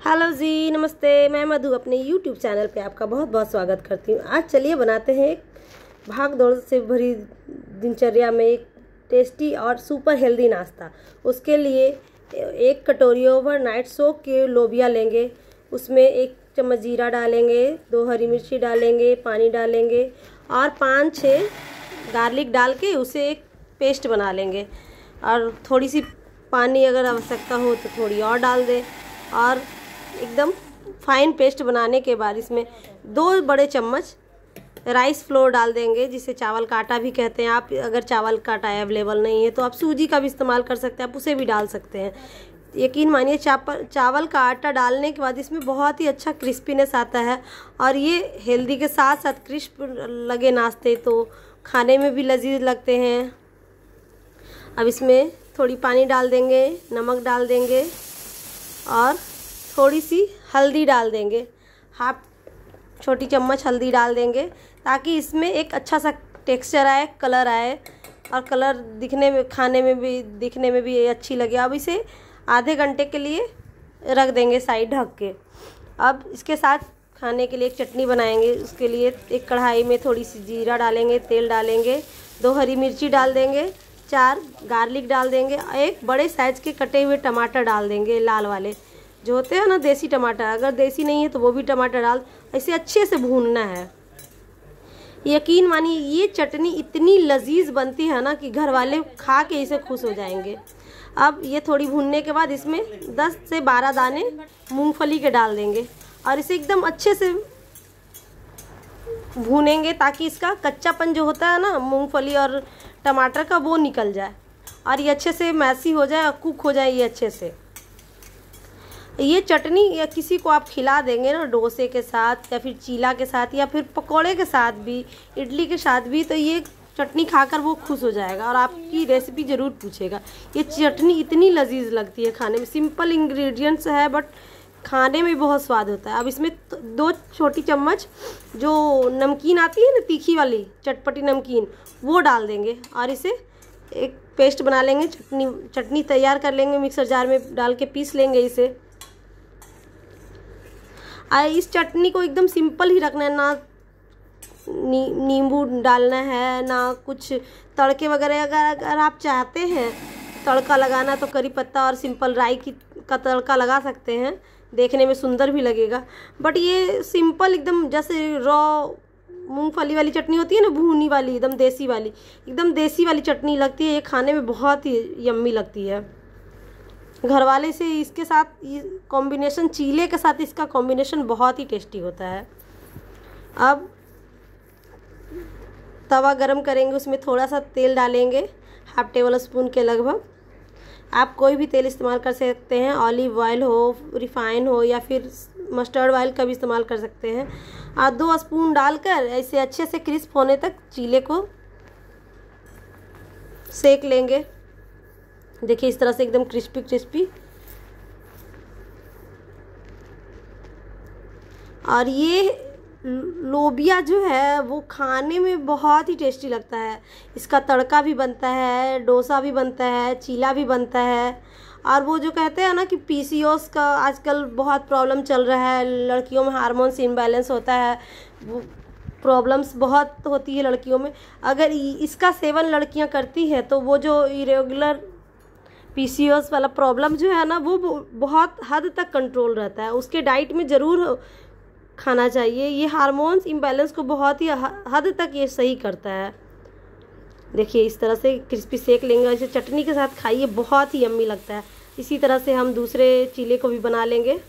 Hello जी, नमस्ते। मैं मधु अपने यूट्यूब चैनल पे आपका बहुत बहुत स्वागत करती हूँ। आज चलिए बनाते हैं एक भाग दौड़ से भरी दिनचर्या में एक टेस्टी और सुपर हेल्दी नाश्ता। उसके लिए एक कटोरी ओवर नाइट सोक के लोबिया लेंगे। उसमें एक चम्मच जीरा डालेंगे, दो हरी मिर्ची डालेंगे, पानी डालेंगे और पाँच छः गार्लिक डाल के उसे एक पेस्ट बना लेंगे। और थोड़ी सी पानी अगर आवश्यकता हो तो थोड़ी और डाल दें और एकदम फाइन पेस्ट बनाने के बाद इसमें दो बड़े चम्मच राइस फ्लोर डाल देंगे, जिसे चावल का आटा भी कहते हैं आप। अगर चावल का आटा अवेलेबल नहीं है तो आप सूजी का भी इस्तेमाल कर सकते हैं, आप उसे भी डाल सकते हैं। यकीन मानिए चावल का आटा डालने के बाद इसमें बहुत ही अच्छा क्रिस्पीनेस आता है, और ये हेल्दी के साथ साथ क्रिस्प लगे नाश्ते तो खाने में भी लजीज लगते हैं। अब इसमें थोड़ी पानी डाल देंगे, नमक डाल देंगे, और थोड़ी सी हल्दी डाल देंगे। हाफ़ छोटी चम्मच हल्दी डाल देंगे ताकि इसमें एक अच्छा सा टेक्सचर आए, कलर आए और कलर दिखने में, खाने में भी, दिखने में भी अच्छी लगे। अब इसे आधे घंटे के लिए रख देंगे साइड ढक के। अब इसके साथ खाने के लिए एक चटनी बनाएँगे। उसके लिए एक कढ़ाई में थोड़ी सी जीरा डालेंगे, तेल डालेंगे, दो हरी मिर्ची डाल देंगे, चार गार्लिक डाल देंगे, एक बड़े साइज़ के कटे हुए टमाटर डाल देंगे, लाल वाले। जो होते हैं ना देसी टमाटर, अगर देसी नहीं है तो वो भी टमाटर डाल, ऐसे अच्छे से भूनना है। यकीन मानिए, ये चटनी इतनी लजीज बनती है ना कि घर वाले खा के इसे खुश हो जाएँगे। अब ये थोड़ी भूनने के बाद इसमें 10 से 12 दाने मूंगफली के डाल देंगे और इसे एकदम अच्छे से भूनेंगे ताकि इसका कच्चापन जो होता है ना मूंगफली और टमाटर का वो निकल जाए और ये अच्छे से मैसी हो जाए और कुक हो जाए ये अच्छे से। ये चटनी या किसी को आप खिला देंगे ना डोसे के साथ या फिर चीला के साथ या फिर पकोड़े के साथ भी, इडली के साथ भी तो ये चटनी खाकर वो खुश हो जाएगा और आपकी रेसिपी ज़रूर पूछेगा। ये चटनी इतनी लजीज लगती है खाने में। सिंपल इंग्रेडिएंट्स है बट खाने में बहुत स्वाद होता है। अब इसमें दो छोटी चम्मच जो नमकीन आती है ना तीखी वाली, चटपटी नमकीन, वो डाल देंगे और इसे एक पेस्ट बना लेंगे। चटनी चटनी तैयार कर लेंगे मिक्सर जार में डाल के पीस लेंगे इसे। इस चटनी को एकदम सिंपल ही रखना है ना नी, नींबू डालना है ना कुछ तड़के वगैरह। अगर अगर आप चाहते हैं तड़का लगाना तो करी पत्ता और सिंपल राई की का तड़का लगा सकते हैं। देखने में सुंदर भी लगेगा। बट ये सिंपल एकदम जैसे रॉ मूंगफली वाली चटनी होती है ना भूनी वाली एकदम देसी वाली एकदम देसी वाली चटनी लगती है। ये खाने में बहुत ही यम्मी लगती है। घर वाले से इसके साथ कॉम्बिनेशन चीले के साथ इसका कॉम्बिनेशन बहुत ही टेस्टी होता है। अब तवा गरम करेंगे, उसमें थोड़ा सा तेल डालेंगे हाफ़ टेबल स्पून के लगभग। आप कोई भी तेल इस्तेमाल कर सकते हैं ऑलिव ऑयल हो रिफाइन हो, या फिर मस्टर्ड ऑयल का भी इस्तेमाल कर सकते हैं। और दो स्पून डालकर ऐसे अच्छे से क्रिस्प होने तक चीले को सेक लेंगे। देखिए, इस तरह से एकदम क्रिस्पी क्रिस्पी और ये लोबिया जो है, वो खाने में बहुत ही टेस्टी लगता है। इसका तड़का भी बनता है, डोसा भी बनता है, चीला भी बनता है। और वो जो कहते हैं ना कि पीसीओएस का आजकल बहुत प्रॉब्लम चल रहा है। लड़कियों में हार्मोन्स इम्बैलेंस होता है। वो प्रॉब्लम्स बहुत होती है लड़कियों में। अगर इसका सेवन लड़कियाँ करती हैं तो वो जो इरेगुलर पीसीओएस वाला प्रॉब्लम जो है ना, वो बहुत हद तक कंट्रोल रहता है। उसके डाइट में ज़रूर खाना चाहिए। ये हार्मोन्स इम्बैलेंस को बहुत ही हद तक ये सही करता है। देखिए, इस तरह से क्रिस्पी सेक लेंगे इसे चटनी के साथ खाइए, बहुत ही यम्मी लगता है। इसी तरह से हम दूसरे चीले को भी बना लेंगे।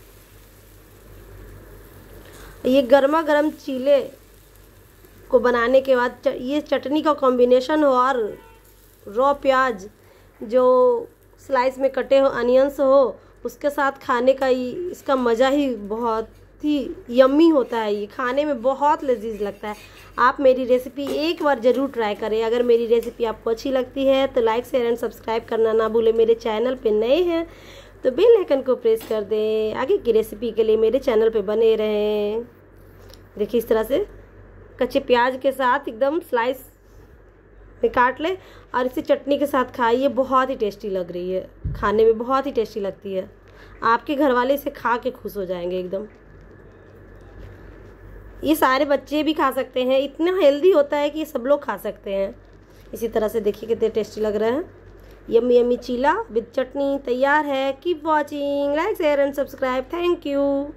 ये गर्मा गर्म चीले को बनाने के बाद ये चटनी का कॉम्बिनेशन हो और रॉ प्याज जो स्लाइस में कटे हो अनियंस हो, उसके साथ खाने का ही इसका मज़ा ही बहुत ही यम्मी होता है ये। खाने में बहुत लजीज लगता है। आप मेरी रेसिपी एक बार ज़रूर ट्राई करें। अगर मेरी रेसिपी आपको अच्छी लगती है तो लाइक शेयर एंड सब्सक्राइब करना ना भूलें। मेरे चैनल पे नए हैं तो बेल आइकन को प्रेस कर दें। आगे की रेसिपी के लिए मेरे चैनल पे बने रहें। देखिए इस तरह से कच्चे प्याज के साथ एकदम स्लाइस में काट लें और इसे चटनी के साथ खाइए, बहुत ही टेस्टी लग रही है। खाने में बहुत ही टेस्टी लगती है। आपके घर वाले इसे खा के खुश हो जाएँगे एकदम। ये सारे बच्चे भी खा सकते हैं। इतना हेल्दी होता है कि ये सब लोग खा सकते हैं। इसी तरह से देखिए कितने टेस्टी लग रहे हैं। Yummy yummy cheela with chutney तैयार है। Keep watching like share and subscribe thank you